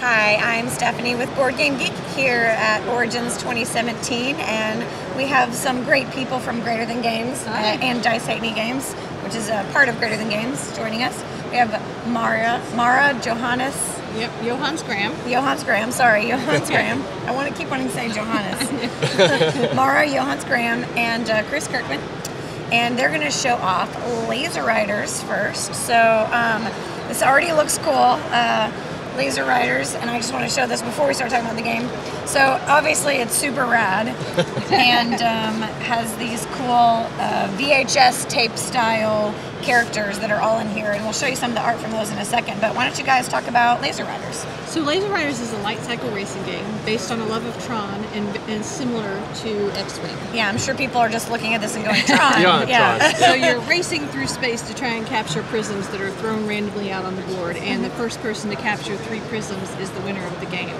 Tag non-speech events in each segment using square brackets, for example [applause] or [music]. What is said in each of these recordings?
Hi, I'm Stephanie with Board Game Geek here at Origins 2017, and we have some great people from Greater Than Games uh, and Dice Hate Me Games, which is a part of Greater Than Games, joining us. We have Mara, Mara Johannes. Yep, Johannes Graham. Johannes Graham, sorry, Johannes [laughs] Graham. I want to keep wanting to say Johannes. [laughs] [laughs] Mara Johannes Graham and uh, Chris Kirkman. And they're going to show off Lazer Ryderz first. So um, this already looks cool. Uh, Lazer Ryderz, and I just want to show this before we start talking about the game. So obviously it's super rad, [laughs] and um, has these cool uh, VHS tape style characters that are all in here, and we'll show you some of the art from those in a second. But why don't you guys talk about Lazer Ryderz? So Lazer Ryderz is a light cycle racing game based on a love of Tron and, and similar to X-Wing. Yeah, I'm sure people are just looking at this and going, [laughs] Tron. yeah, yeah. Tron. so you're racing through space to try and capture prisms that are thrown randomly out on the board, and the first person to capture three prisms is the winner of the game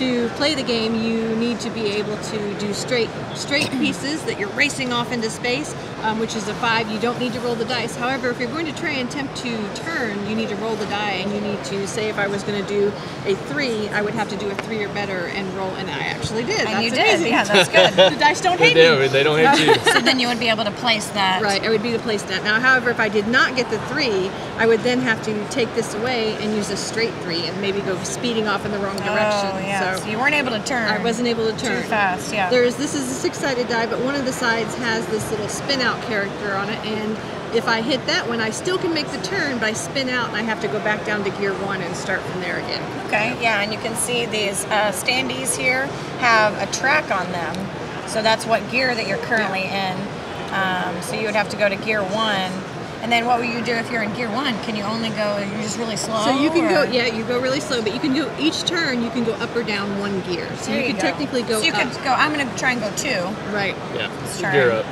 to play the game, you need to be able to do straight straight [clears throat] pieces that you're racing off into space, um, which is a five. You don't need to roll the dice. However, if you're going to try and attempt to turn, you need to roll the die, and you need to say if I was going to do a three, I would have to do a three or better and roll. And I actually did. And that's you amazing. did. Yeah, that's [laughs] good. the dice don't hate They do. me. They don't hate you. [laughs] so then you would be able to place that. Right, I would be the place that. Now, however, if I did not get the three, I would then have to take this away and use a straight three and maybe go speeding off in the wrong direction. Oh, yeah. So, So you weren't able to turn. I wasn't able to turn Too fast, yeah. There's this is a six-sided die, but one of the sides has this little spin-out character on it, and if I hit that one, I still can make the turn, but I spin out and I have to go back down to gear one and start from there again. Okay, yeah, and you can see these uh, standees here have a track on them. So that's what gear that you're currently in. Um, so you would have to go to gear one. And then what will you do if you're in gear one? Can you only go, you're just really slow? So you can go, yeah, you go really slow, but you can go each turn. You can go up or down one gear. So There you, you can go. technically go So you up. could go, I'm going to try and go two. right. Yeah. Try. Gear up.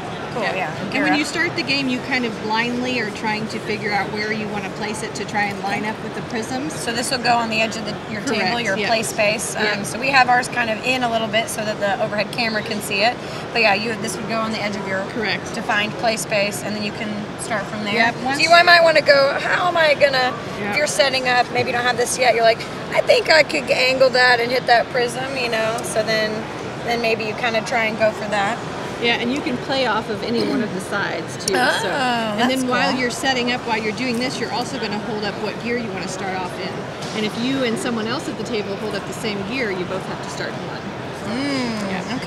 Cool, yeah. And gear when up. you start the game, you kind of blindly are trying to figure out where you want to place it to try and line up with the prisms. So this will go on the edge of the, your table, your yeah. play space. Um, Yeah. So we have ours kind of in a little bit so that the overhead camera can see it. But yeah, you this would go on the edge of your Correct. defined play space, and then you can start from there. Yep, so once- you might want to go. How am I gonna? Yeah. If you're setting up, maybe you don't have this yet. You're like, I think I could angle that and hit that prism. You know. So then, then maybe you kind of try and go for that. Yeah, and you can play off of any one of the sides too. Oh, so, and that's then while cool. you're setting up, while you're doing this, you're also going to hold up what gear you want to start off in. And if you and someone else at the table hold up the same gear, you both have to start in one.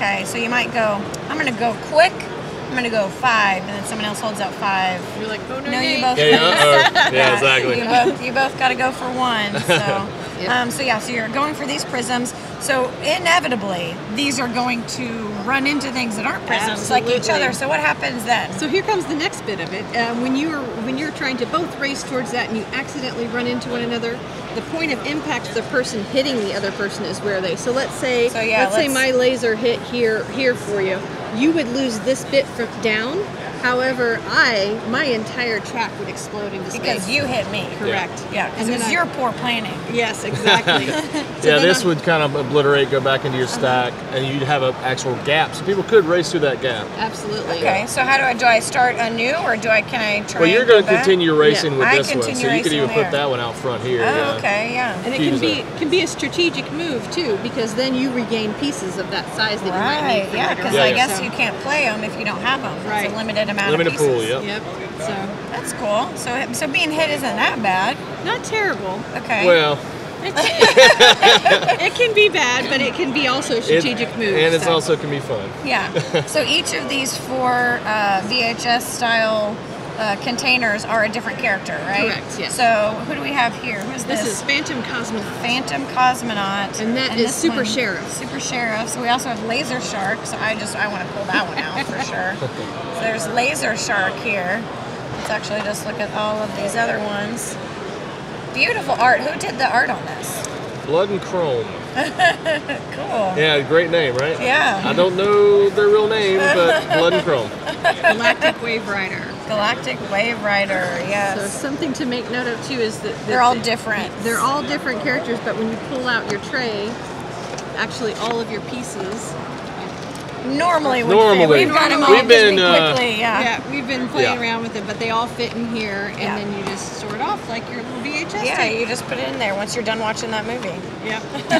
Okay. So you might go. I'm gonna go quick. I'm gonna go five, and then someone else holds out five. You're like, oh no, No, you both. Yeah, yeah, [laughs] uh-oh. [laughs] yeah, exactly. You both, you both got to go for one. So, [laughs] Yep. um, so yeah, so you're going for these prisms. So inevitably, these are going to run into things that aren't prisms like each other. So what happens then? So here comes the next bit of it. Um, when you're when you're trying to both race towards that and you accidentally run into one another, the point of impact of the person hitting the other person is where they. So let's say So, yeah, let's, say let's- my laser hit here here for you. You would lose this bit from down. However, I my entire track would explode into space. because you hit me. correct. Yeah, because it was I- your poor planning. Yes, exactly. [laughs] So yeah, this would kind of obliterate, go back into your uh-huh. stack, and you'd have an actual gap, so people could race through that gap. absolutely. Okay, so how do I do? I start anew, or do I can I try? Well, you're going to continue racing with I this one, so you could even racing put that one out front here. Oh, yeah. okay, yeah. And it can be it. can be a strategic move too, because then you regain pieces of that size that you might need Right, yeah, because. Yeah, I yeah. guess So- you can't play them if you don't have them. It's Right. a limited amount Limited of pieces. pool, yep. Yep. So That's cool. So, so being hit isn't that bad. not terrible. Okay. Well, It can be bad, but it can be also a it- strategic move. and it's so. also can be fun. Yeah. so each of these four uh, VHS style uh, containers are a different character, right? Correct, yes. So who do we have here? Who's this? This is Phantom Cosmonaut. Phantom Cosmonaut. And that is this Super one- Sheriff. Super Sheriff. So we also have Laser Shark. So I just I want to pull that one out for [laughs] sure. So there's Laser Shark here. Let's actually just look at all of these other ones. Beautiful art. Who did the art on this? Blood and Chrome. [laughs] Cool. Yeah, great name, right? Yeah. I don't know their real name, but [laughs] Blood and Chrome. Galactic Wave Rider. Galactic Wave Rider. Yes. So something to make note of too is that, that They're all the- different. They're all different characters, but when you pull out your tray, actually all of your pieces normally would Normally. fit. We've got them all We've been, uh, quickly, yeah. Yeah, we've been playing Yeah. around with it, but they all fit in here, and Yeah. then you just sort off like your little VHS Yeah, tape. you just put it in there once you're done watching that movie. Yep. [laughs]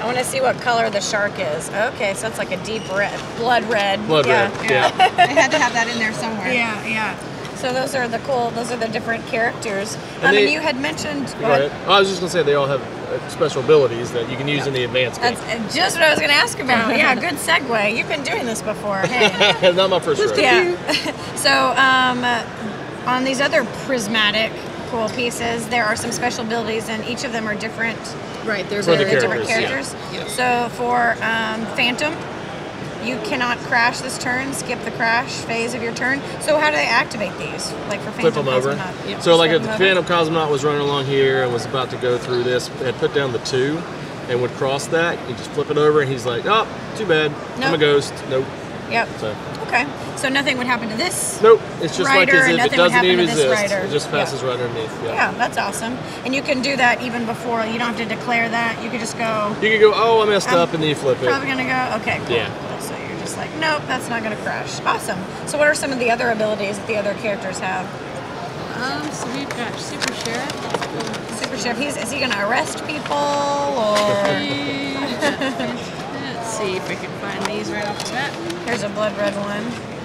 I want to see what color the shark is. Okay, so it's like a deep red, blood red. Blood yeah. red. Yeah. [laughs] I had to have that in there somewhere. Yeah, yeah. So those are the cool. Those are the different characters. And I mean, you had mentioned. Go ahead. I was just gonna say they all have uh, special abilities that you can use in the advanced game. That's just what I was going to ask about. Yeah, good segue. You've been doing this before. Hey. [laughs] Not my first rodeo. yeah. [laughs] so um, on these other prismatic cool pieces, there are some special abilities, and each of them are different. Right, they're For the They're very different characters, characters. yeah. So for um, Phantom, you cannot crash this turn. Skip the crash phase of your turn. So how do they activate these? Like for Phantom flip them over. Cosmonaut? Yeah. So like if the? Phantom Cosmonaut was running along here and was about to go through this, had put down the two and would cross that, you just flip it over and he's like, oh, too bad, I'm a ghost. Nope. Yep. So Okay. So nothing would happen to this. nope. It's just Rider, like as if it doesn't even exist. It just Yeah. passes right underneath. Yeah. Yeah, that's awesome. And you can do that even before. You don't have to declare that. You could just go. You could go, oh, I messed I'm up, and then you flip it. Probably gonna go. Okay. Cool. Yeah. So you're just like, nope, that's not gonna crash. Awesome. So what are some of the other abilities that the other characters have? Um, so we've got Super Sheriff. Super Chef. He's is he gonna arrest people or? [laughs] Let's see if we can find these right off the bat. Here's a blood red one.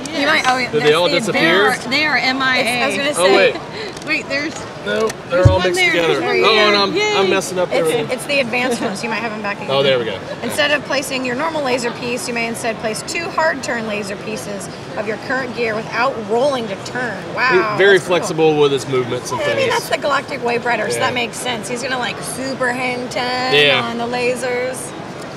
Yes. You might. Oh, yeah, Did they that's all the disappear? advanced- They are MIA. It's- I was gonna Oh, wait. [laughs] Wait, there's No, they're There's all one mixed there, together. Oh, one Oh, and I'm, Yay. I'm messing up everything. It's, it's the advanced ones. You might have them back again. [laughs] Oh, there we go. Instead of placing your normal laser piece, you may instead place two hard turn laser pieces of your current gear without rolling to turn. Wow. Very that's cool. flexible with his movements and things. I mean, things. that's the Galactic Wave Rider, so Yeah. that makes sense. He's gonna like super hang ten Yeah. on the lasers.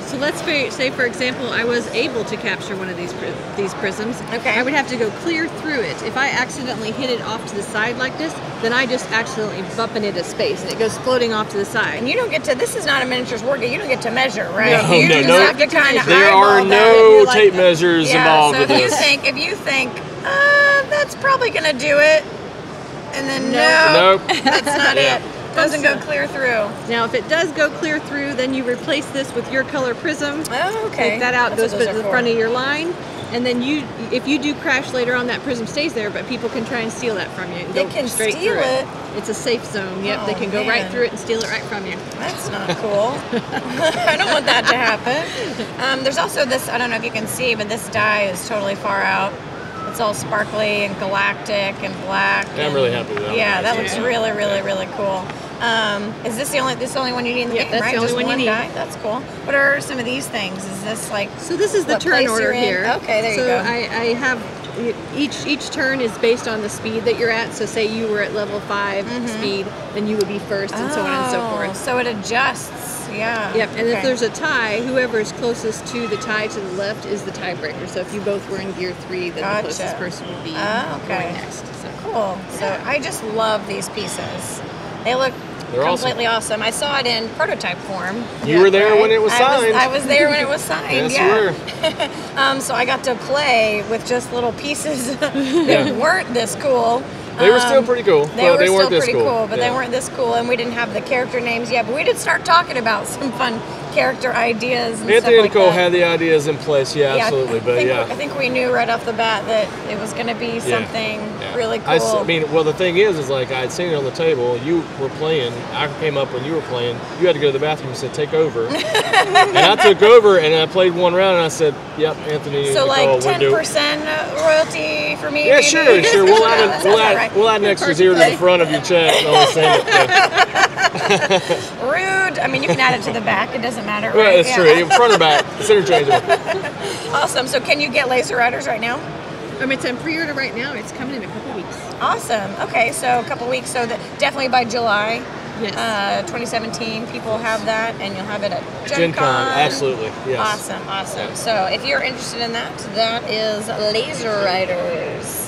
So let's say, for example, I was able to capture one of these these prisms. Okay. I would have to go clear through it. If I accidentally hit it off to the side like this, then I just accidentally bump it into space and it goes floating off to the side. And you don't get to. This is not a miniatures war game. You don't get to measure, right? No, you no, just no. have to kind of there are no like- tape measures Yeah, involved so with if you think, if you think, uh, that's probably gonna do it, and then no, Nope. that's not [laughs] Yeah. it. Doesn't go clear through. Now, if it does go clear through, then you replace this with your color prism. Oh, okay. Take that out, That's goes to the for. front of your line, and then you, if you do crash later on, that prism stays there, but people can try and steal that from you. And They go can straight steal through it? It's a safe zone. Yep, they Oh, can go right through it and steal it right from you. That's not cool. [laughs] I don't want that to happen. Um, there's also this, I don't know if you can see, but this die is totally far out. It's all sparkly and galactic and black. Yeah, I'm really happy with that one. Yeah, that looks Yeah. really, really, really cool. Um, is this the only this the only one you need in the Yep, game, that's right? the only Just one you one need. That's cool. What are some of these things? Is this like So this is the turn order here. Okay, there you so go. I, I have each each turn is based on the speed that you're at. So say you were at level 5 speed, then you would be first, and so on and so Mm-hmm. Oh, forth. So it adjusts. Yeah. Yep, and if there's a tie, whoever is closest to the tie to the left is the tiebreaker. So if you both were in gear three, then Gotcha. the closest person would be Ah, okay. going next. So Cool. So I just love these pieces. They look They're completely awesome. I saw it in prototype form. You were there right? when it was I signed. I was there when it was [laughs] signed. Yes, yeah. you were. [laughs] Um, so I got to play with just little pieces [laughs] that Yeah. weren't this cool. They were still Um, pretty cool. They were they still pretty cool. cool, but Yeah. they weren't this cool, and we didn't have the character names yet. But we did start talking about some fun character ideas. And Anthony like Nicole that. had the ideas in place. Yeah, Yeah, I absolutely. But think, yeah. I think we knew right off the bat that it was going to be something Yeah. Really cool. I, I mean, well, the thing is, is like I had seen it on the table. You were playing. I came up when you were playing. You had to go to the bathroom and said, "Take over," [laughs] and I took over and I played one round and I said, "Yep, Anthony." so like oh, ten percent royalty for me. Yeah, sure, sure. [laughs] We'll add, we'll, add, right. we'll add an extra zero to the front of your check. and I'll send it. Yeah. Rude. I mean, you can add it to the back. It doesn't matter. Well, right? that's Yeah. true. Front or back, it's [laughs] interchangeable. Awesome. So can you get Lazer Ryderz right now? I mean, it's on pre-order right now. It's coming in a couple weeks. Awesome. Okay, so a couple weeks. So that definitely by July, Yes. uh, 2017, people have that, and you'll have it at Gen, Gen Con, absolutely. Yes. Awesome, awesome. So if you're interested in that, that is Lazer Ryderz.